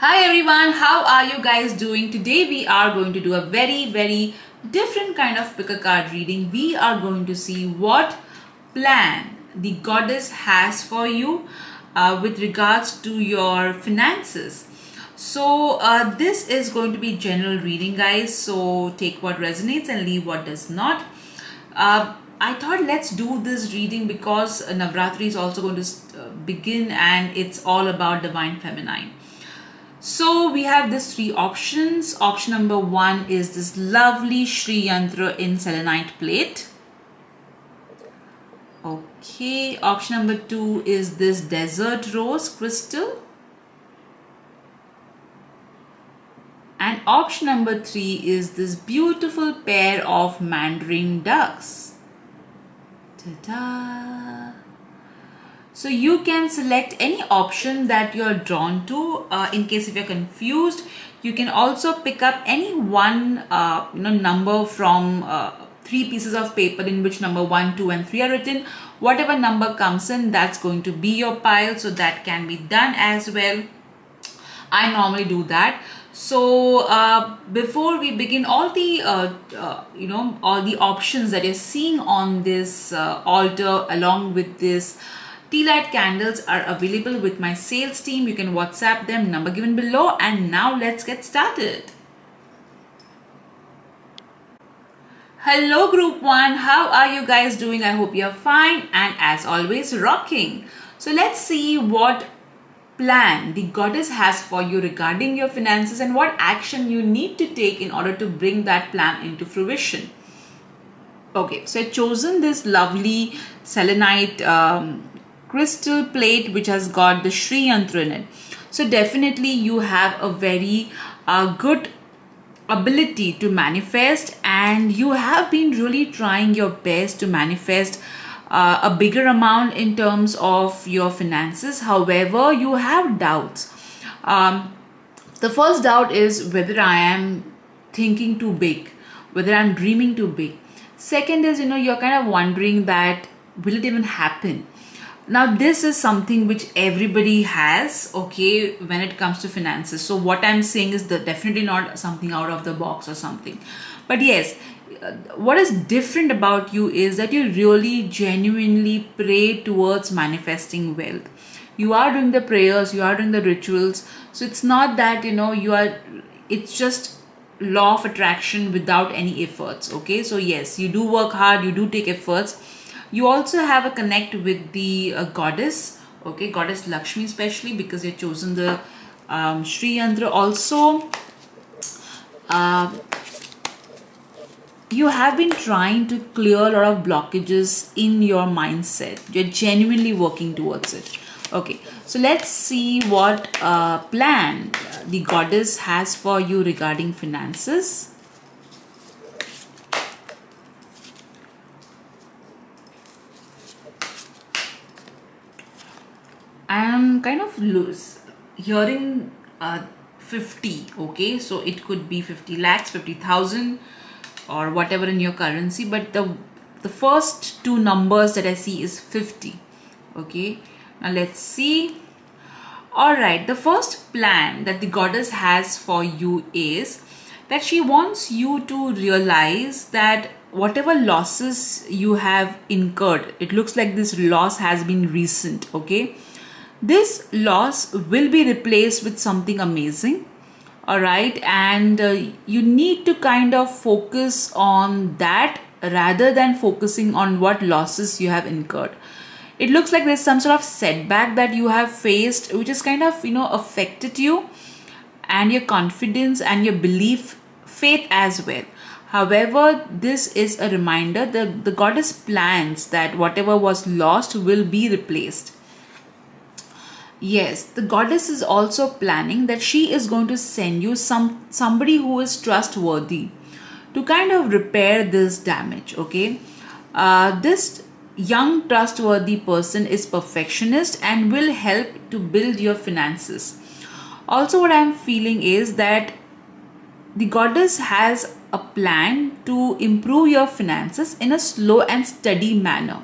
Hi everyone, how are you guys doing? Today we are going to do a very very different kind of pick a card reading. We are going to see what plan the goddess has for you uh, with regards to your finances. So uh, this is going to be general reading guys. So take what resonates and leave what does not. Uh, I thought let's do this reading because Navratri is also going to uh, begin and it's all about divine feminine. So we have these three options. Option number one is this lovely Sri Yantra in selenite plate. Okay, option number two is this desert rose crystal. And option number three is this beautiful pair of mandarin ducks. Ta-da! So you can select any option that you're drawn to uh, in case if you're confused. You can also pick up any one uh, you know, number from uh, three pieces of paper in which number 1, 2 and 3 are written. Whatever number comes in that's going to be your pile so that can be done as well. I normally do that so uh, before we begin all the uh, uh, you know all the options that you're seeing on this uh, altar along with this tea light candles are available with my sales team. You can whatsapp them number given below. And now let's get started. Hello group one. How are you guys doing? I hope you're fine and as always rocking. So let's see what plan the goddess has for you regarding your finances and what action you need to take in order to bring that plan into fruition. Okay, so I've chosen this lovely selenite um, crystal plate which has got the Sri Yantra in it. So definitely you have a very uh, good ability to manifest and you have been really trying your best to manifest uh, a bigger amount in terms of your finances. However, you have doubts. Um, the first doubt is whether I am thinking too big, whether I'm dreaming too big. Second is, you know, you're kind of wondering that will it even happen? Now, this is something which everybody has, okay, when it comes to finances. So, what I'm saying is that definitely not something out of the box or something. But yes, uh, what is different about you is that you really genuinely pray towards manifesting wealth you are doing the prayers you are doing the rituals so it's not that you know you are it's just law of attraction without any efforts okay so yes you do work hard you do take efforts you also have a connect with the uh, goddess okay goddess lakshmi especially because you've chosen the um, Sri Yantra also. Uh, you have been trying to clear a lot of blockages in your mindset. You're genuinely working towards it. Okay so let's see what uh, plan the goddess has for you regarding finances I am kind of loose. Hearing uh, 50 okay? So it could be 50 lakhs 50,000 or whatever in your currency but the the first two numbers that I see is 50 okay? Now let's see. All right the first plan that the goddess has for you is that she wants you to realize that whatever losses you have incurred it looks like this loss has been recent okay this loss will be replaced with something amazing all right? And uh, you need to kind of focus on that rather than focusing on what losses you have incurred. It looks like there's some sort of setback that you have faced which is kind of you know affected you and your confidence and your belief faith as well. However this is a reminder that the goddess plans that whatever was lost will be replaced Yes, the goddess is also planning that she is going to send you some somebody who is trustworthy to kind of repair this damage. Okay, uh, this young trustworthy person is perfectionist and will help to build your finances. Also, what I am feeling is that the goddess has a plan to improve your finances in a slow and steady manner.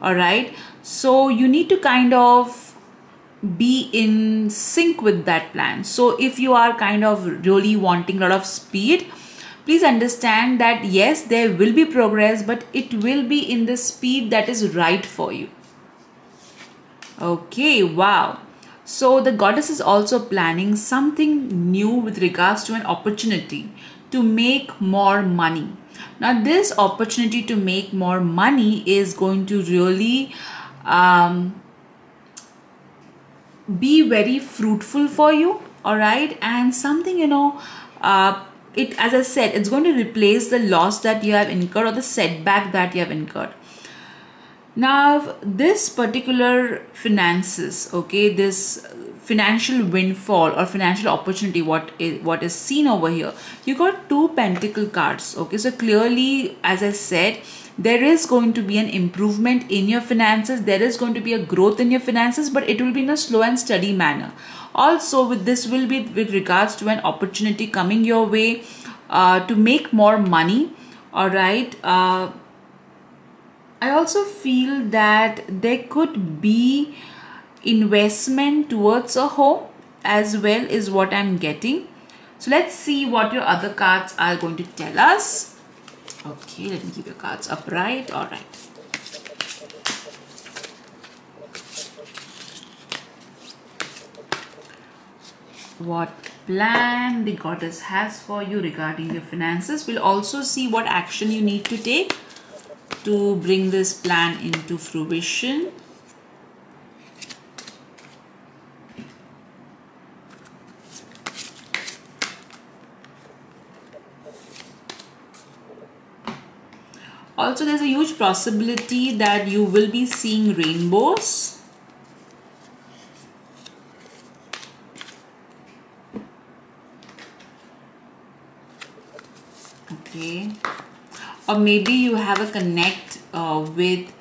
All right, so you need to kind of be in sync with that plan. So if you are kind of really wanting a lot of speed please understand that yes there will be progress but it will be in the speed that is right for you. Okay wow. So the goddess is also planning something new with regards to an opportunity to make more money. Now this opportunity to make more money is going to really um, be very fruitful for you all right? And something you know uh, it as i said it's going to replace the loss that you have incurred or the setback that you have incurred. Now this particular finances okay this financial windfall or financial opportunity what is what is seen over here you got two pentacle cards okay? So clearly as i said there is going to be an improvement in your finances. There is going to be a growth in your finances but it will be in a slow and steady manner. Also with this will be with regards to an opportunity coming your way uh, to make more money. All right uh, i also feel that there could be investment towards a home as well is what i'm getting. So let's see what your other cards are going to tell us Okay, let me keep your cards upright. All right. What plan the goddess has for you regarding your finances. We'll also see what action you need to take to bring this plan into fruition. Also there's a huge possibility that you will be seeing rainbows. Okay. Or maybe you have a connect uh, with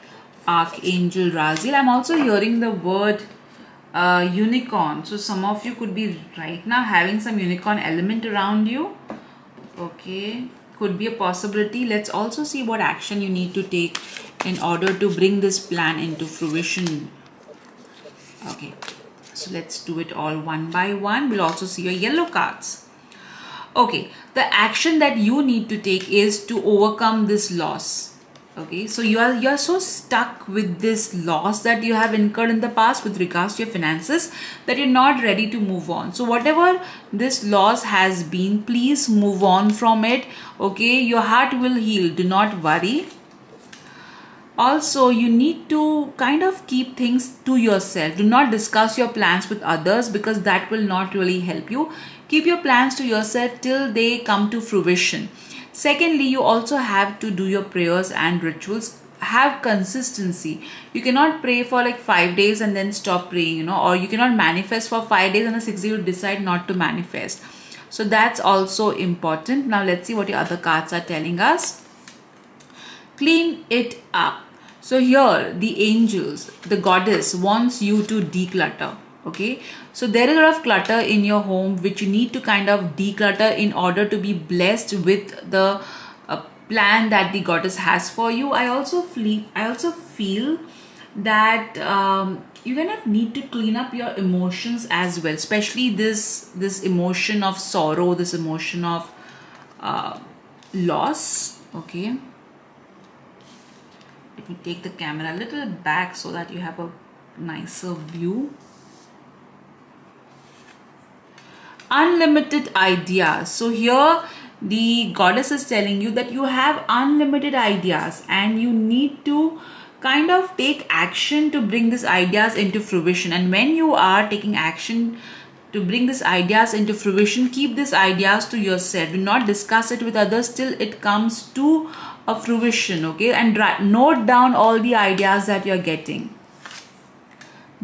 archangel raziel i'm also hearing the word uh, unicorn. So some of you could be right now having some unicorn element around you. Okay could be a possibility. Let's also see what action you need to take in order to bring this plan into fruition. Okay, so let's do it all one by one. We'll also see your yellow cards. Okay, the action that you need to take is to overcome this loss okay so you are you are so stuck with this loss that you have incurred in the past with regards to your finances that you're not ready to move on. So whatever this loss has been please move on from it. Okay your heart will heal. Do not worry. Also you need to kind of keep things to yourself. Do not discuss your plans with others because that will not really help you. Keep your plans to yourself till they come to fruition Secondly, you also have to do your prayers and rituals. Have consistency. You cannot pray for like five days and then stop praying you know or you cannot manifest for five days and the sixth day you decide not to manifest. So that's also important. Now let's see what your other cards are telling us. Clean it up. So here the angels the goddess wants you to declutter okay? So there is a lot of clutter in your home which you need to kind of declutter in order to be blessed with the uh, plan that the goddess has for you. I also feel i also feel that um, you kind of need to clean up your emotions as well especially this this emotion of sorrow this emotion of uh, loss. Okay? Let me take the camera a little back so that you have a nicer view unlimited ideas. So here the goddess is telling you that you have unlimited ideas and you need to kind of take action to bring these ideas into fruition. And when you are taking action to bring these ideas into fruition keep these ideas to yourself. Do not discuss it with others till it comes to a fruition okay? And note down all the ideas that you're getting.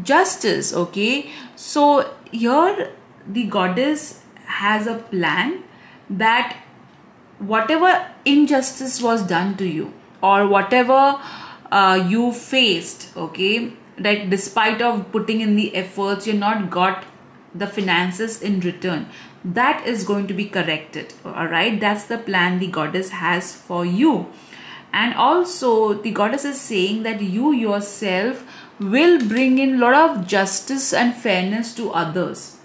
Justice okay? So here the goddess has a plan that whatever injustice was done to you or whatever uh, you faced okay that despite of putting in the efforts you're not got the finances in return. That is going to be corrected all right that's the plan the goddess has for you. And also the goddess is saying that you yourself will bring in lot of justice and fairness to others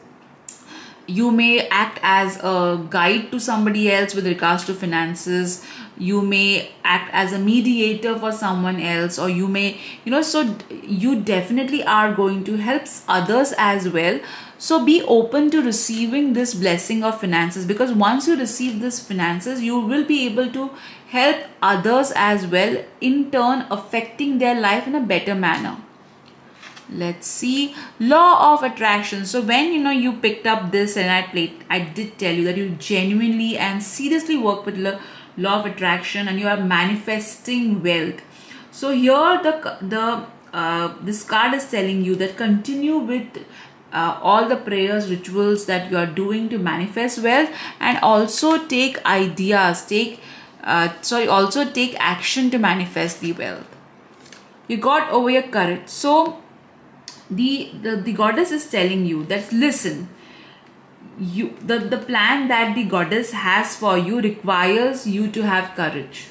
you may act as a guide to somebody else with regards to finances. You may act as a mediator for someone else or you may you know so you definitely are going to help others as well. So be open to receiving this blessing of finances because once you receive this finances you will be able to help others as well in turn affecting their life in a better manner let's see. Law of attraction. So when you know you picked up this and i played i did tell you that you genuinely and seriously work with the law of attraction and you are manifesting wealth. So here the the uh, this card is telling you that continue with uh, all the prayers rituals that you are doing to manifest wealth and also take ideas take uh, sorry also take action to manifest the wealth. You got over your courage. So the, the the goddess is telling you that listen you the, the plan that the goddess has for you requires you to have courage.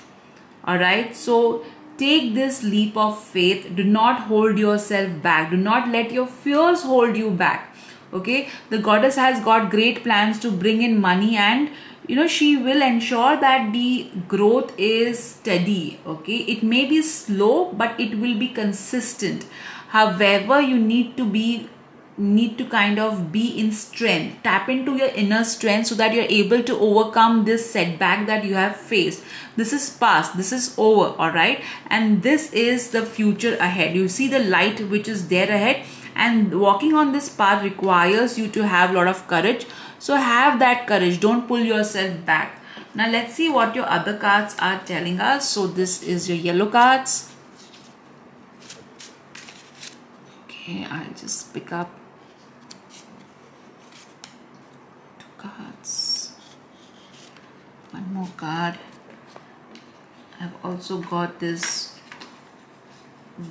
All right so take this leap of faith. Do not hold yourself back. Do not let your fears hold you back. Okay? The goddess has got great plans to bring in money and you know she will ensure that the growth is steady. Okay? It may be slow but it will be consistent however you need to be need to kind of be in strength. Tap into your inner strength so that you're able to overcome this setback that you have faced. This is past. This is over all right? And this is the future ahead. You see the light which is there ahead? And walking on this path requires you to have a lot of courage. So have that courage. Don't pull yourself back. Now let's see what your other cards are telling us. So this is your yellow cards okay i'll just pick up two cards. One more card. I've also got this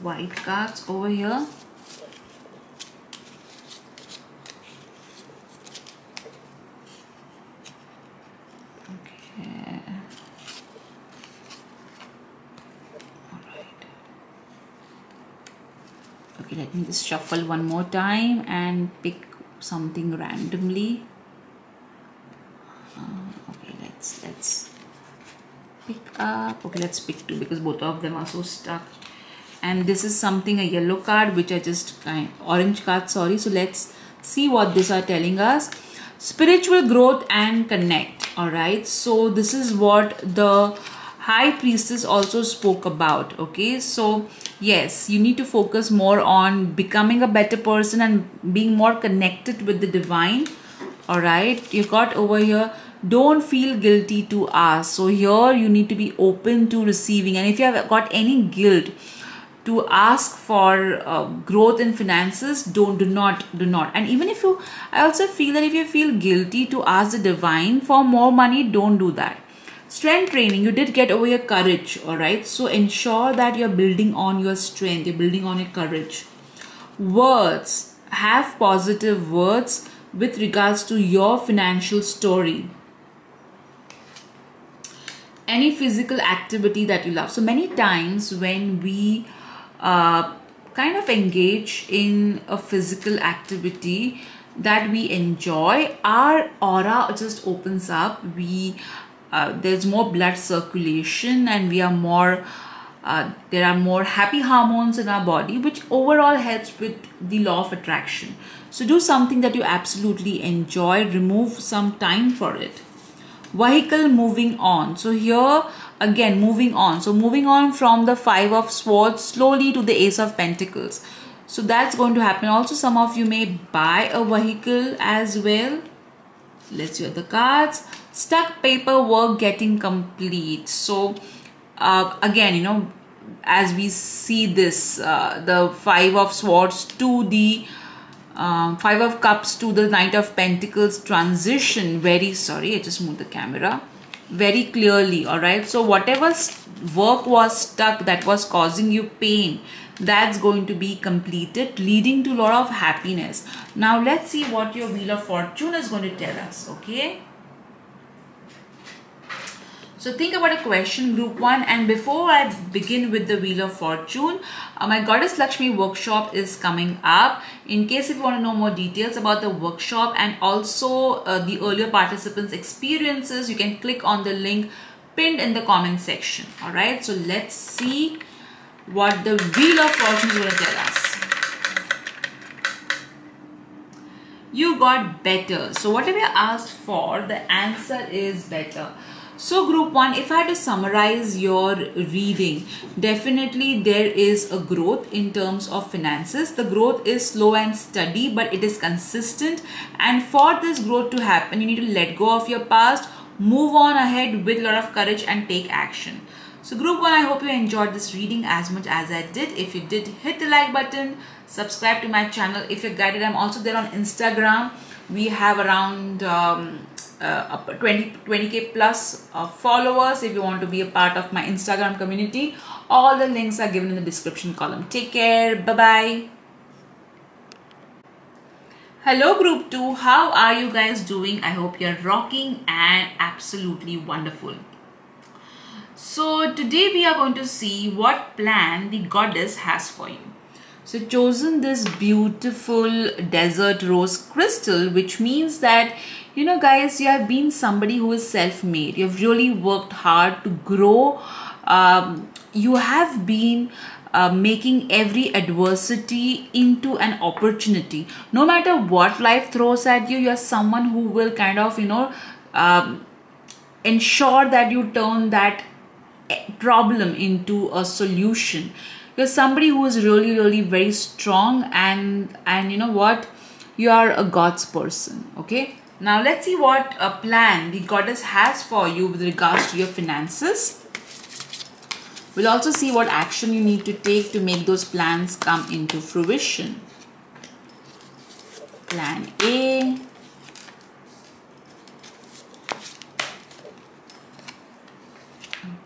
white cards over here okay let me just shuffle one more time and pick something randomly. Uh, okay, let's let's pick up. Okay let's pick two because both of them are so stuck. And this is something a yellow card which I just kind orange card sorry. So let's see what these are telling us. Spiritual growth and connect all right? So this is what the high priestess also spoke about okay? So yes you need to focus more on becoming a better person and being more connected with the divine all right you got over here don't feel guilty to ask. So here you need to be open to receiving. And if you have got any guilt to ask for uh, growth in finances don't do not do not. And even if you i also feel that if you feel guilty to ask the divine for more money don't do that strength training you did get over your courage all right so ensure that you're building on your strength you're building on your courage words have positive words with regards to your financial story any physical activity that you love. So many times when we uh, kind of engage in a physical activity that we enjoy, our aura just opens up. We uh, there's more blood circulation and we are more uh, there are more happy hormones in our body which overall helps with the law of attraction. So do something that you absolutely enjoy remove some time for it. Vehicle moving on. So here again moving on. So moving on from the five of swords slowly to the ace of pentacles. So that's going to happen. Also some of you may buy a vehicle as well. Let's see the cards stuck paperwork getting complete. So uh, again you know as we see this uh, the five of swords to the um, five of cups to the knight of pentacles transition very sorry i just moved the camera very clearly all right so whatever work was stuck that was causing you pain that's going to be completed leading to a lot of happiness. Now let's see what your wheel of fortune is going to tell us okay So think about a question, group one. And before I begin with the Wheel of Fortune, uh, my Goddess Lakshmi workshop is coming up. In case if you want to know more details about the workshop and also uh, the earlier participants' experiences, you can click on the link pinned in the comment section. All right. So let's see what the Wheel of Fortune is going to tell us. You got better. So whatever you asked for, the answer is better. So group 1, if I had to summarize your reading, definitely there is a growth in terms of finances. The growth is slow and steady, but it is consistent. And for this growth to happen, you need to let go of your past, move on ahead with a lot of courage and take action. So group 1, I hope you enjoyed this reading as much as I did. If you did, hit the like button, subscribe to my channel. If you're guided, I'm also there on Instagram. We have around... Um, uh, 20 20k plus uh, followers if you want to be a part of my instagram community. All the links are given in the description column. Take care. Bye bye hello group 2 how are you guys doing? I hope you're rocking and absolutely wonderful. So today we are going to see what plan the goddess has for you. So chosen this beautiful desert rose crystal which means that you know guys you have been somebody who is self-made. You've really worked hard to grow. Um, you have been uh, making every adversity into an opportunity. No matter what life throws at you you're someone who will kind of you know um, ensure that you turn that eh, problem into a solution. You're somebody who is really really very strong and and you know what? You are a god's person okay now let's see what a plan the goddess has for you with regards to your finances. We'll also see what action you need to take to make those plans come into fruition. Plan A.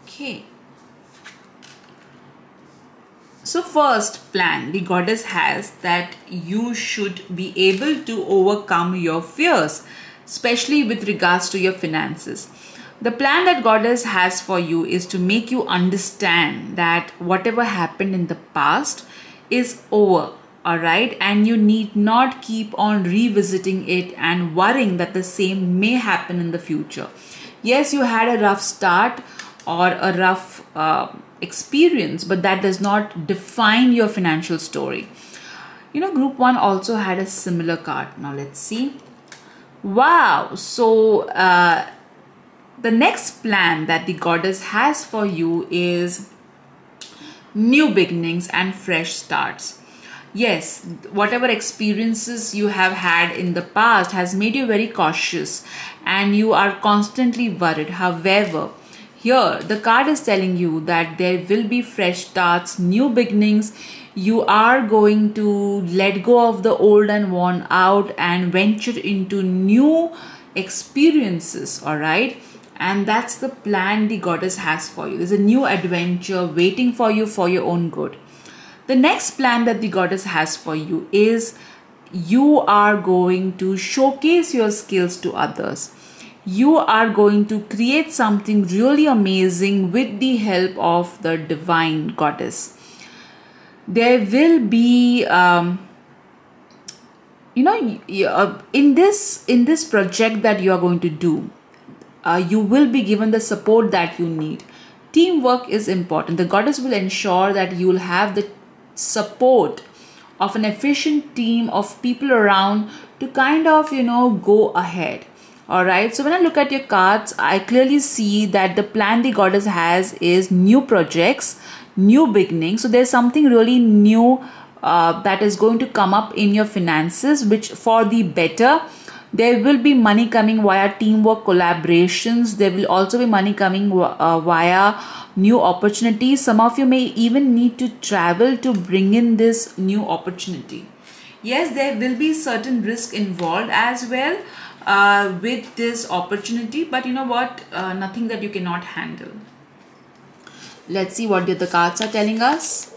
Okay. So first plan the goddess has that you should be able to overcome your fears especially with regards to your finances. The plan that Goddess has for you is to make you understand that whatever happened in the past is over, all right? And you need not keep on revisiting it and worrying that the same may happen in the future. Yes, you had a rough start or a rough uh, experience, but that does not define your financial story. You know, group one also had a similar card. Now, let's see. Wow. So, uh, the next plan that the goddess has for you is new beginnings and fresh starts. Yes, whatever experiences you have had in the past has made you very cautious and you are constantly worried. However, here the card is telling you that there will be fresh starts, new beginnings you are going to let go of the old and worn out and venture into new experiences all right? And that's the plan the goddess has for you. There's a new adventure waiting for you for your own good. The next plan that the goddess has for you is you are going to showcase your skills to others. You are going to create something really amazing with the help of the divine goddess there will be um, you know uh, in this in this project that you are going to do uh, you will be given the support that you need. Teamwork is important. The goddess will ensure that you will have the support of an efficient team of people around to kind of you know go ahead. All right so when i look at your cards i clearly see that the plan the goddess has is new projects new beginning. So there's something really new uh, that is going to come up in your finances which for the better there will be money coming via teamwork collaborations. There will also be money coming uh, via new opportunities. Some of you may even need to travel to bring in this new opportunity. Yes there will be certain risk involved as well uh, with this opportunity but you know what? Uh, nothing that you cannot handle Let's see what the cards are telling us.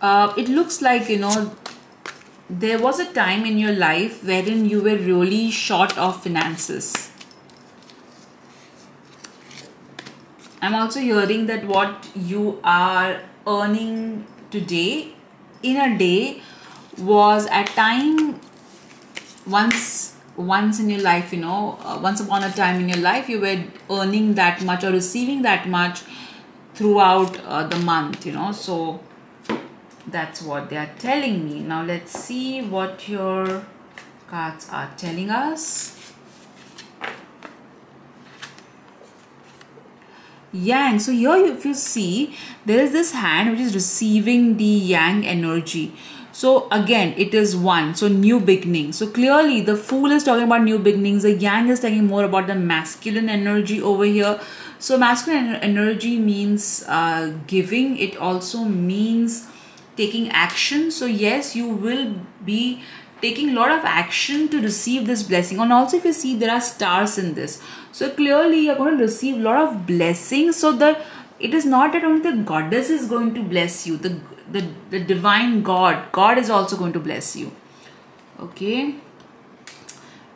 Uh, it looks like you know there was a time in your life wherein you were really short of finances. I'm also hearing that what you are earning today in a day was at time once once in your life you know uh, once upon a time in your life you were earning that much or receiving that much throughout uh, the month you know. So that's what they are telling me. Now let's see what your cards are telling us. Yang so here if you see there is this hand which is receiving the yang energy. So again it is one. So new beginning. So clearly the fool is talking about new beginnings. The yang is talking more about the masculine energy over here. So masculine energy means uh, giving. It also means taking action. So yes you will be taking a lot of action to receive this blessing. And also if you see there are stars in this. So clearly you're going to receive a lot of blessings. So that it is not that only the goddess is going to bless you. The the, the divine god god is also going to bless you. Okay?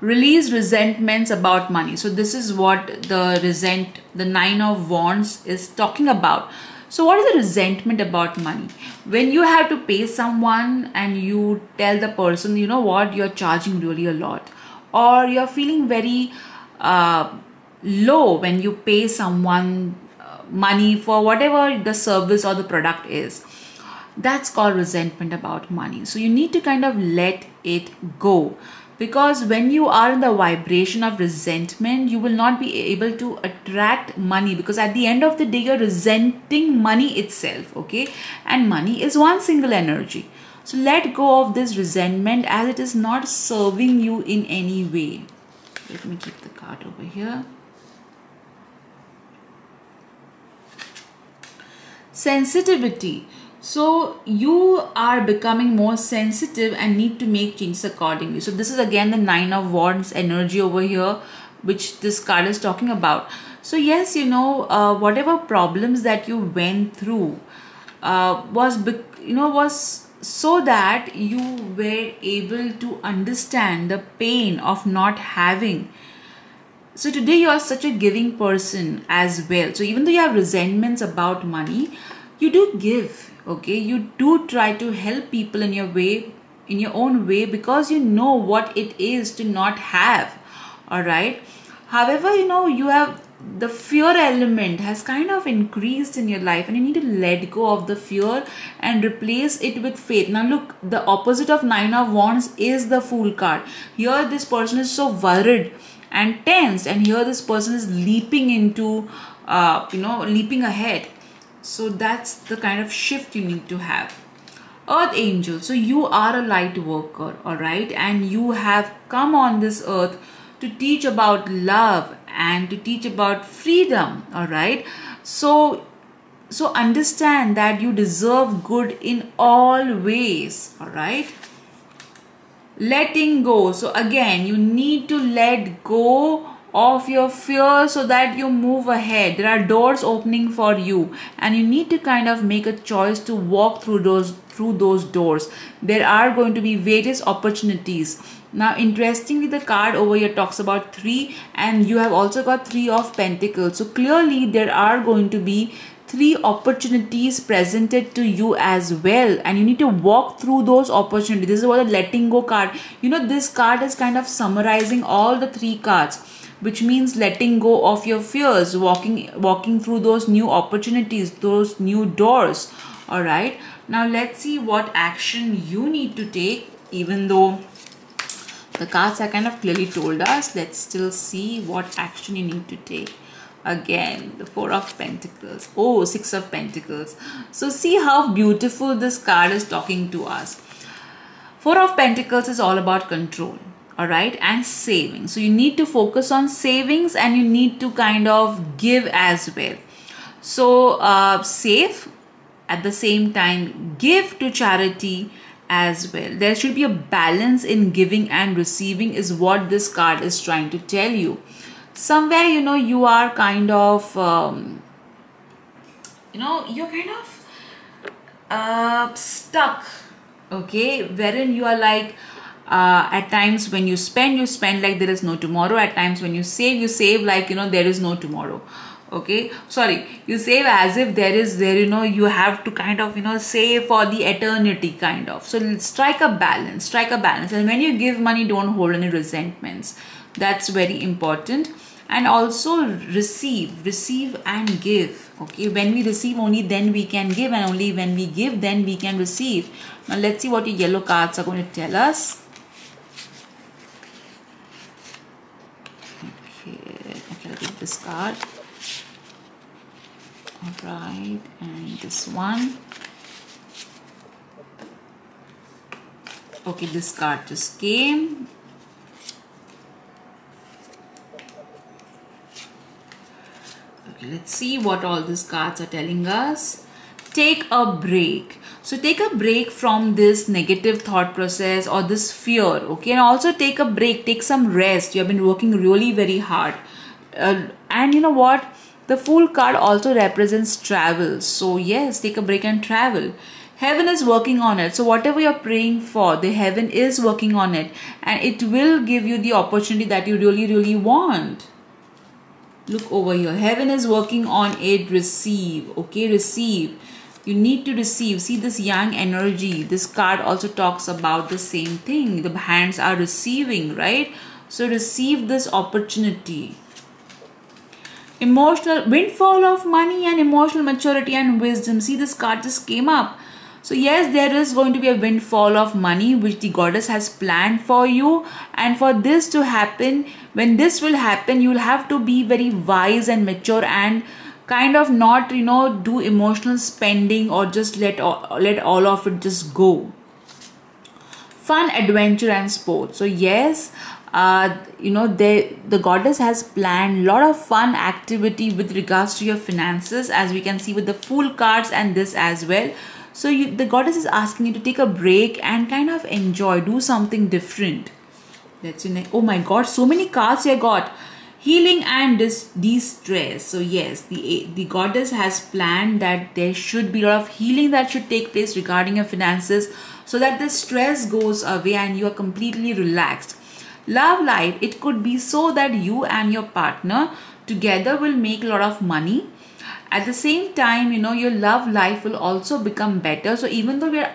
Release resentments about money. So this is what the resent the nine of wands is talking about so what is the resentment about money? When you have to pay someone and you tell the person, you know what, you're charging really a lot, or you're feeling very uh, low when you pay someone uh, money for whatever the service or the product is. That's called resentment about money. So you need to kind of let it go because when you are in the vibration of resentment you will not be able to attract money. Because at the end of the day you're resenting money itself okay? And money is one single energy. So let go of this resentment as it is not serving you in any way. Let me keep the card over here. Sensitivity so you are becoming more sensitive and need to make changes accordingly. So this is again the nine of wands energy over here which this card is talking about. So yes you know uh, whatever problems that you went through uh, was you know was so that you were able to understand the pain of not having. So today you are such a giving person as well. So even though you have resentments about money you do give okay you do try to help people in your way in your own way because you know what it is to not have. All right? However you know you have the fear element has kind of increased in your life and you need to let go of the fear and replace it with faith. Now look the opposite of nine of wands is the fool card. Here this person is so worried and tense and here this person is leaping into uh, you know leaping ahead so that's the kind of shift you need to have. Earth angel so you are a light worker all right and you have come on this earth to teach about love and to teach about freedom all right so so understand that you deserve good in all ways all right letting go so again you need to let go of your fear so that you move ahead. There are doors opening for you and you need to kind of make a choice to walk through those through those doors. There are going to be various opportunities. Now interestingly the card over here talks about 3 and you have also got 3 of pentacles. So clearly there are going to be three opportunities presented to you as well and you need to walk through those opportunities. This is what the letting go card. You know this card is kind of summarizing all the three cards which means letting go of your fears walking walking through those new opportunities those new doors. All right. Now let's see what action you need to take even though the cards are kind of clearly told us. Let's still see what action you need to take. Again the four of pentacles. Oh six of pentacles. So see how beautiful this card is talking to us. Four of pentacles is all about control all right and saving. So you need to focus on savings and you need to kind of give as well. So uh, save at the same time give to charity as well. There should be a balance in giving and receiving is what this card is trying to tell you. Somewhere you know you are kind of um, you know you're kind of uh, stuck okay wherein you are like uh, at times when you spend you spend like there is no tomorrow. At times when you save you save like you know there is no tomorrow. Okay? Sorry. You save as if there is there you know you have to kind of you know save for the eternity kind of. So strike a balance strike a balance. And when you give money don't hold any resentments. That's very important. And also receive receive and give. Okay? When we receive only then we can give. And only when we give then we can receive. Now let's see what your yellow cards are going to tell us okay okay i'll this card Alright, and this one. Okay, this card just came. Okay, let's see what all these cards are telling us. Take a break. So take a break from this negative thought process or this fear, okay? And also take a break, take some rest. You have been working really very hard. Uh, and you know what? The Fool card also represents travel. So yes, take a break and travel. Heaven is working on it. So whatever you're praying for, the heaven is working on it. And it will give you the opportunity that you really, really want. Look over here. Heaven is working on it. Receive. Okay, receive. You need to receive. See this yang energy. This card also talks about the same thing. The hands are receiving, right? So receive this opportunity emotional windfall of money and emotional maturity and wisdom. See this card just came up. So yes there is going to be a windfall of money which the goddess has planned for you. And for this to happen when this will happen you will have to be very wise and mature and kind of not you know do emotional spending or just let all, let all of it just go. Fun adventure and sport. So yes uh, you know they the goddess has planned a lot of fun activity with regards to your finances as we can see with the fool cards and this as well. So you, the goddess is asking you to take a break and kind of enjoy do something different. That's in oh my god so many cards you got. Healing and dis- de-stress so yes the the goddess has planned that there should be a lot of healing that should take place regarding your finances so that the stress goes away and you are completely relaxed love life it could be so that you and your partner together will make a lot of money. At the same time you know your love life will also become better. So even though we are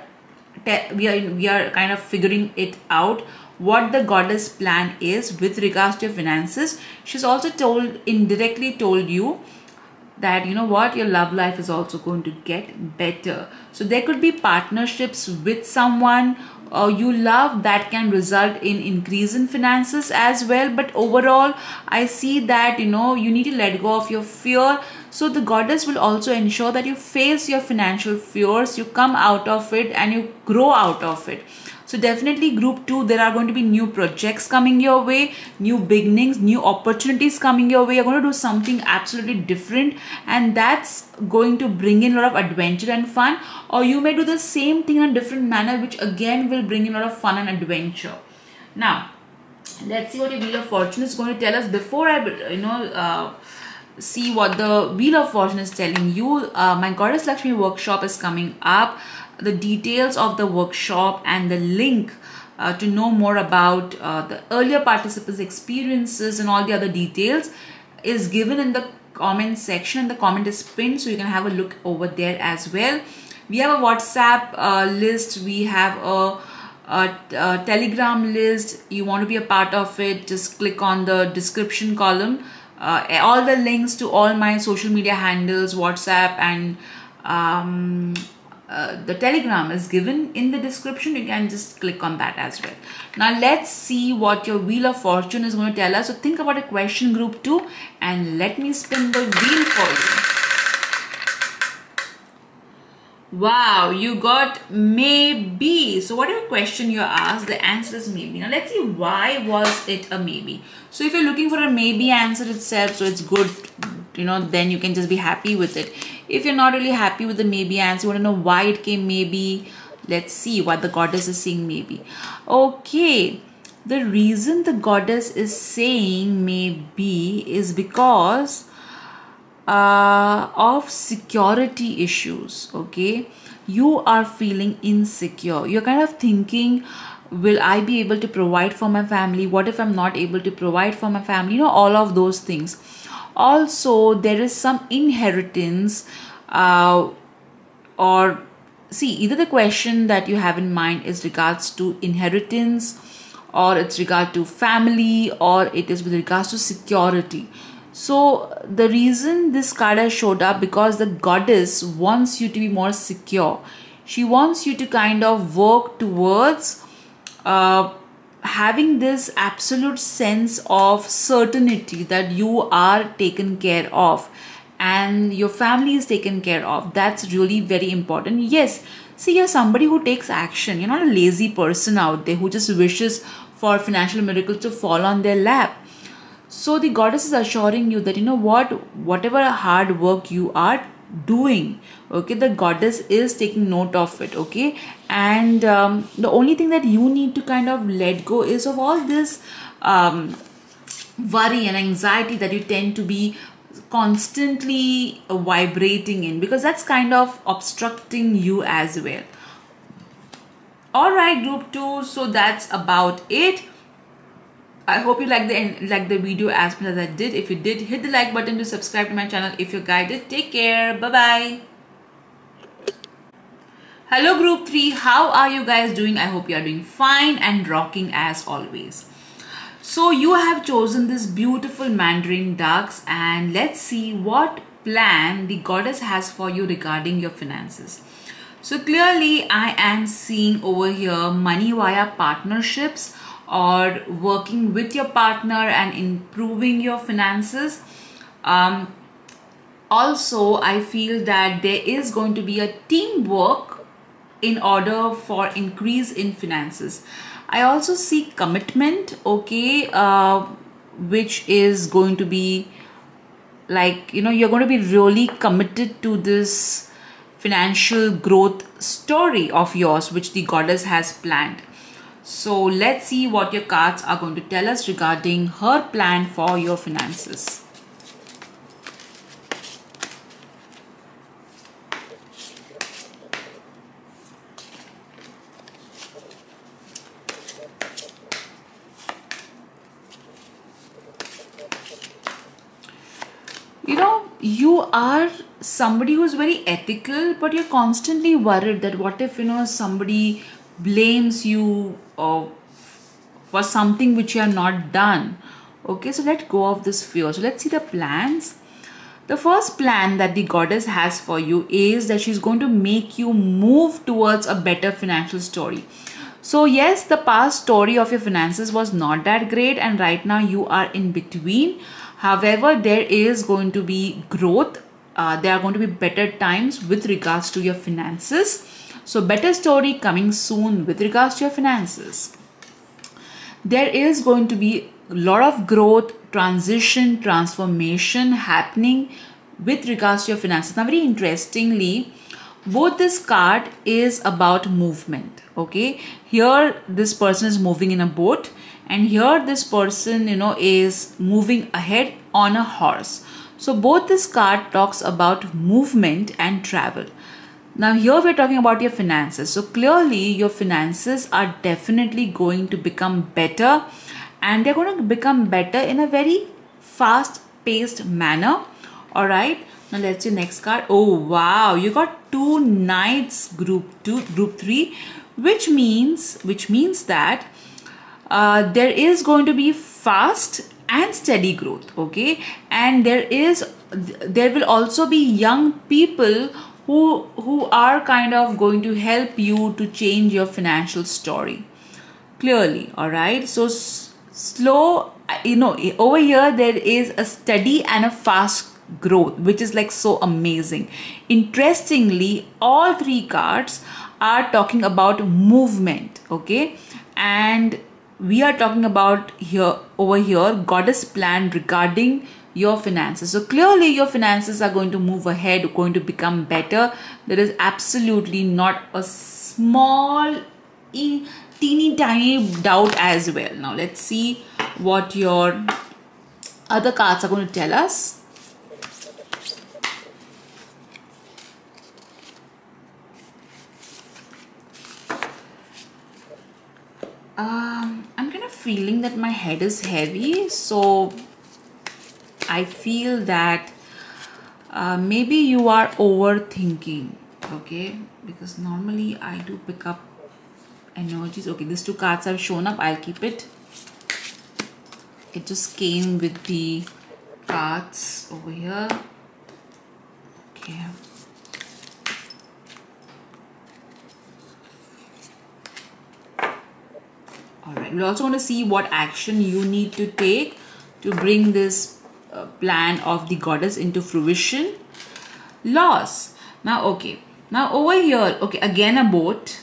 we are we are kind of figuring it out what the goddess plan is with regards to your finances she's also told indirectly told you that you know what your love life is also going to get better. So there could be partnerships with someone uh, you love that can result in increase in finances as well. But overall i see that you know you need to let go of your fear. So the goddess will also ensure that you face your financial fears. You come out of it and you grow out of it so definitely group 2 there are going to be new projects coming your way, new beginnings, new opportunities coming your way. You're going to do something absolutely different and that's going to bring in a lot of adventure and fun or you may do the same thing in a different manner which again will bring in a lot of fun and adventure. Now let's see what the Wheel of Fortune is going to tell us before I you know uh, see what the Wheel of Fortune is telling you. Uh, my Goddess Lakshmi workshop is coming up the details of the workshop and the link uh, to know more about uh, the earlier participants experiences and all the other details is given in the comment section the comment is pinned so you can have a look over there as well. We have a whatsapp uh, list we have a, a, a, telegram list you want to be a part of it just click on the description column. Uh, all the links to all my social media handles whatsapp and um, uh, the telegram is given in the description. You can just click on that as well. Now let's see what your wheel of fortune is going to tell us. So think about a question group 2 and let me spin the wheel for you. Wow you got maybe. So whatever question you asked the answer is maybe. Now let's see why was it a maybe. So if you're looking for a maybe answer itself so it's good you know then you can just be happy with it if you're not really happy with the maybe answer you want to know why it came maybe let's see what the goddess is saying maybe. Okay the reason the goddess is saying maybe is because uh, of security issues okay? You are feeling insecure. You're kind of thinking will i be able to provide for my family? What if i'm not able to provide for my family? You know all of those things also there is some inheritance uh, or see either the question that you have in mind is regards to inheritance or it's regard to family or it is with regards to security. So the reason this card has showed up because the goddess wants you to be more secure. She wants you to kind of work towards uh, having this absolute sense of certainty that you are taken care of and your family is taken care of that's really very important. Yes see you're somebody who takes action. You're not a lazy person out there who just wishes for financial miracles to fall on their lap. So the goddess is assuring you that you know what whatever hard work you are doing okay? The goddess is taking note of it okay? And um, the only thing that you need to kind of let go is of all this um, worry and anxiety that you tend to be constantly vibrating in because that's kind of obstructing you as well. All right group 2 so that's about it I hope you like the like the video as much as I did. If you did, hit the like button to subscribe to my channel. If you're guided, take care. Bye-bye. Hello group 3. How are you guys doing? I hope you are doing fine and rocking as always. So you have chosen this beautiful Mandarin ducks and let's see what plan the goddess has for you regarding your finances. So clearly I am seeing over here money via partnerships or working with your partner and improving your finances. Um, also, I feel that there is going to be a teamwork in order for increase in finances. I also see commitment, okay, uh, which is going to be like, you know, you're going to be really committed to this financial growth story of yours, which the goddess has planned. So let's see what your cards are going to tell us regarding her plan for your finances. you know you are somebody who's very ethical but you're constantly worried that what if you know somebody blames you uh, for something which you have not done. Okay so let go of this fear. So let's see the plans. The first plan that the goddess has for you is that she's going to make you move towards a better financial story. So yes the past story of your finances was not that great and right now you are in between. However, there is going to be growth. Uh, there are going to be better times with regards to your finances. So better story coming soon with regards to your finances. There is going to be a lot of growth, transition, transformation happening with regards to your finances. Now very interestingly, both this card is about movement okay here this person is moving in a boat and here this person you know is moving ahead on a horse so both this card talks about movement and travel now here we're talking about your finances. So clearly your finances are definitely going to become better and they're going to become better in a very fast paced manner. All right? Now let's see next card. Oh wow. You got two knights group 2 group 3 which means which means that uh, there is going to be fast and steady growth okay? And there is there will also be young people who who are kind of going to help you to change your financial story. Clearly all right? So slow you know over here there is a steady and a fast growth which is like so amazing. Interestingly all three cards are talking about movement okay? And we are talking about here over here goddess plan regarding your finances. So clearly your finances are going to move ahead, going to become better. There is absolutely not a small, teeny tiny doubt as well. Now let's see what your other cards are going to tell us. Um, I'm kind of feeling that my head is heavy, so I feel that uh, maybe you are overthinking, okay? Because normally I do pick up energies. Okay, these two cards have shown up. I'll keep it. It just came with the cards over here. Okay. Alright, we're also going to see what action you need to take to bring this uh, plan of the goddess into fruition. Loss. Now, okay. Now, over here, okay, again a boat.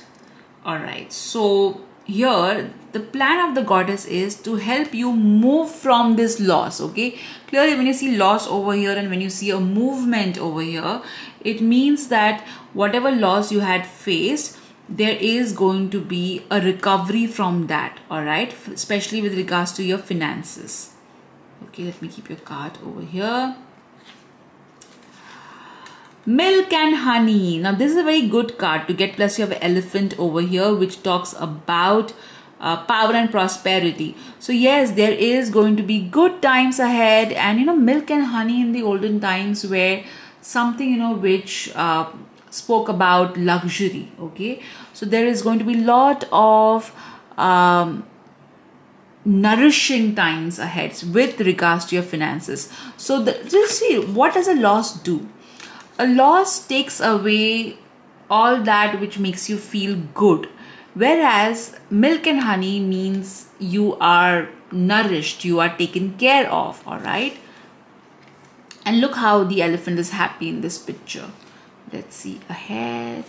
Alright, so here the plan of the goddess is to help you move from this loss okay clearly when you see loss over here and when you see a movement over here it means that whatever loss you had faced there is going to be a recovery from that all right especially with regards to your finances okay let me keep your card over here. Milk and honey. Now this is a very good card to get plus you have elephant over here which talks about uh, power and prosperity. So yes there is going to be good times ahead and you know milk and honey in the olden times were something you know which uh, spoke about luxury. Okay? So there is going to be lot of um, nourishing times ahead with regards to your finances. So the, just see what does a loss do? A loss takes away all that which makes you feel good. Whereas milk and honey means you are nourished you are taken care of all right and look how the elephant is happy in this picture. Let's see ahead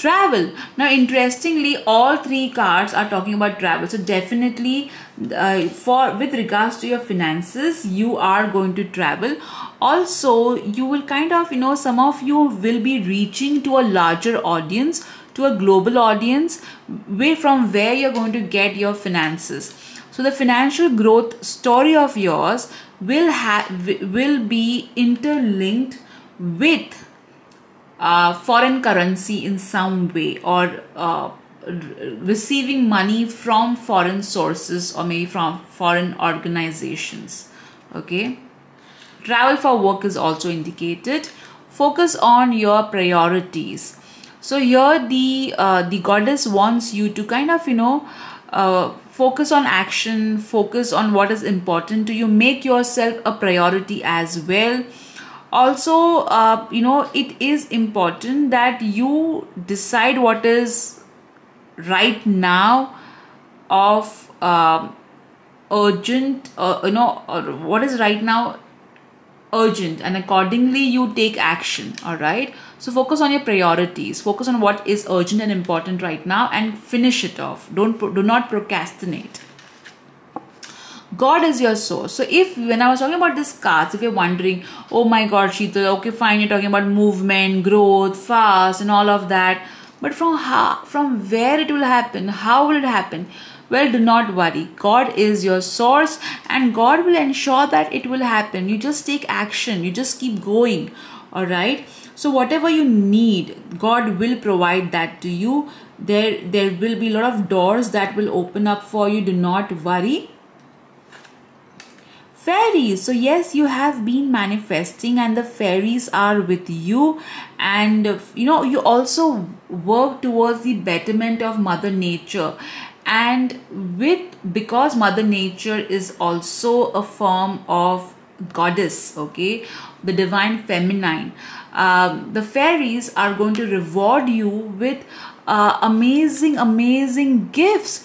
travel. Now interestingly all three cards are talking about travel. So definitely uh, for with regards to your finances you are going to travel. Also you will kind of you know some of you will be reaching to a larger audience to a global audience where from where you're going to get your finances. So the financial growth story of yours will have will be interlinked with uh, foreign currency in some way or uh, receiving money from foreign sources or maybe from foreign organizations okay? Travel for work is also indicated. Focus on your priorities. So here the uh, the goddess wants you to kind of you know uh, focus on action focus on what is important to you. Make yourself a priority as well also uh, you know it is important that you decide what is right now of uh, urgent uh, you know what is right now urgent and accordingly you take action all right? So focus on your priorities. Focus on what is urgent and important right now and finish it off. Don't do not procrastinate God is your source. So if when I was talking about this cards, if you're wondering, oh my God, Sheetal, okay, fine, you're talking about movement, growth, fast, and all of that, but from how, from where it will happen, how will it happen? Well, do not worry. God is your source, and God will ensure that it will happen. You just take action. You just keep going. All right. So whatever you need, God will provide that to you. There, there will be a lot of doors that will open up for you. Do not worry fairies. So yes you have been manifesting and the fairies are with you. And you know you also work towards the betterment of mother nature. And with because mother nature is also a form of goddess okay the divine feminine um, the fairies are going to reward you with uh, amazing amazing gifts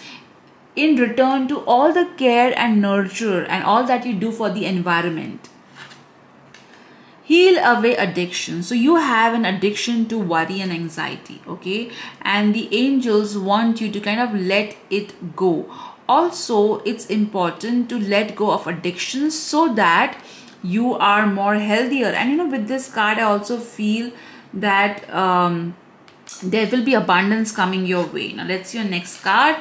in return to all the care and nurture and all that you do for the environment. Heal away addiction. So you have an addiction to worry and anxiety, okay? And the angels want you to kind of let it go. Also, it's important to let go of addictions so that you are more healthier. And you know, with this card, I also feel that um, there will be abundance coming your way. Now, let's see your next card.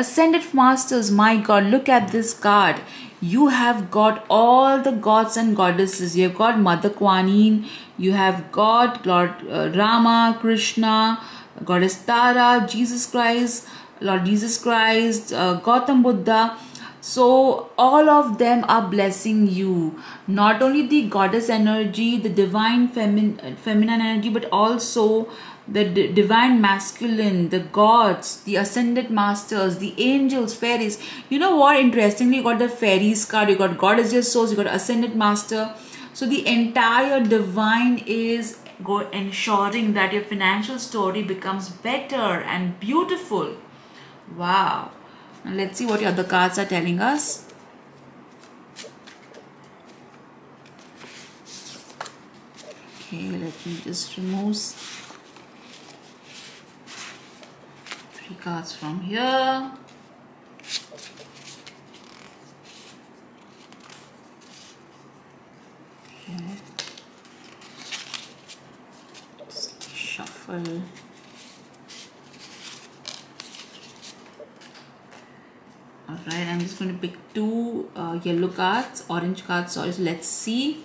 Ascended Masters, my God, look at this card. You have got all the gods and goddesses. You have got Mother Kuan Yin. You have got Lord uh, Rama, Krishna, Goddess Tara, Jesus Christ, Lord Jesus Christ, uh, Gautam Buddha. So all of them are blessing you. Not only the goddess energy, the divine femin- feminine energy, but also the divine masculine, the gods, the ascended masters, the angels, fairies. You know what? Interestingly, you got the fairies card, you got goddess your source, you got ascended master. So the entire divine is ensuring that your financial story becomes better and beautiful. Wow. Now let's see what your other cards are telling us. Okay, let me just remove three cards from here. Shuffle. Alright, I'm just going to pick two uh, yellow cards, orange cards, sorry. So let's see.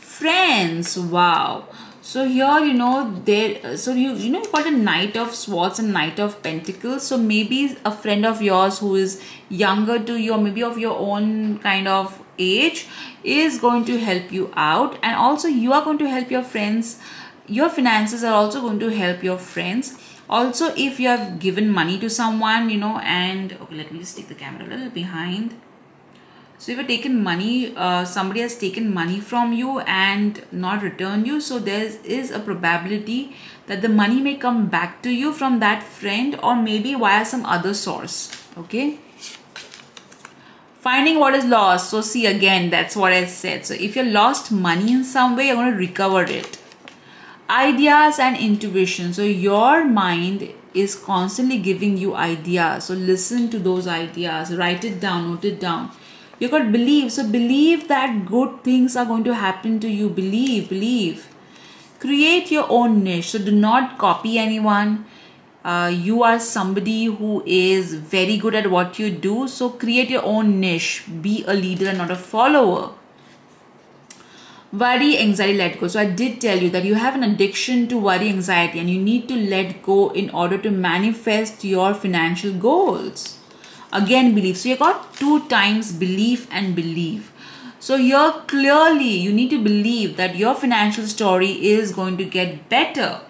Friends, wow. So here, you know, there, so you, you know, you've got a Knight of Swords and Knight of Pentacles. So maybe a friend of yours who is younger to you or maybe of your own kind of age is going to help you out. And also you are going to help your friends. Your finances are also going to help your friends also if you have given money to someone you know and okay let me just take the camera a little behind so if you've taken money uh, somebody has taken money from you and not returned you so there is a probability that the money may come back to you from that friend or maybe via some other source okay? Finding what is lost. So see again that's what i said. So if you lost money in some way you're going to recover it. Ideas and intuition. So your mind is constantly giving you ideas. So listen to those ideas. Write it down. Note it down you got believe. So believe that good things are going to happen to you. Believe believe. Create your own niche. So do not copy anyone. Uh, you are somebody who is very good at what you do. So create your own niche. Be a leader and not a follower. Worry anxiety let go. So i did tell you that you have an addiction to worry anxiety and you need to let go in order to manifest your financial goals again belief so you got two times belief and believe so here clearly you need to believe that your financial story is going to get better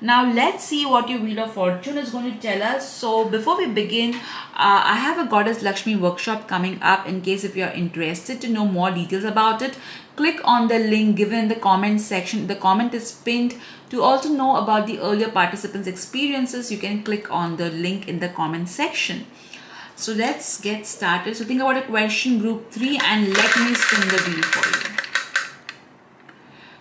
now let's see what your Wheel of Fortune is going to tell us. So before we begin, uh, I have a Goddess Lakshmi workshop coming up in case if you're interested to know more details about it. Click on the link given in the comment section. The comment is pinned. To also know about the earlier participants experiences, you can click on the link in the comment section. So let's get started. So think about a question group 3 and let me spin the wheel for you.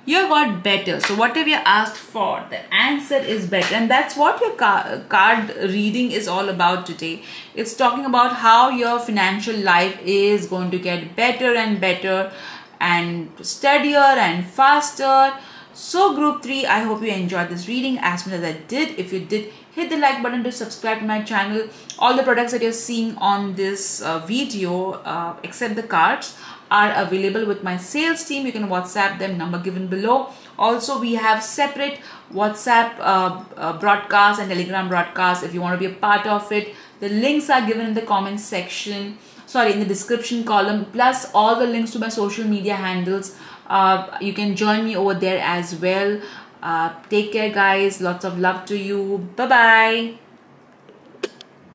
You got better. So whatever you asked for? The answer is better. And that's what your car card reading is all about today. It's talking about how your financial life is going to get better and better and steadier and faster. So group 3 i hope you enjoyed this reading as much as i did. If you did hit the like button to subscribe to my channel. All the products that you're seeing on this uh, video uh, except the cards are available with my sales team. You can whatsapp them number given below. Also we have separate whatsapp uh, uh, broadcast and telegram broadcast. If you want to be a part of it the links are given in the comments section. Sorry in the description column. Plus all the links to my social media handles uh, you can join me over there as well uh, take care guys. Lots of love to you. Bye bye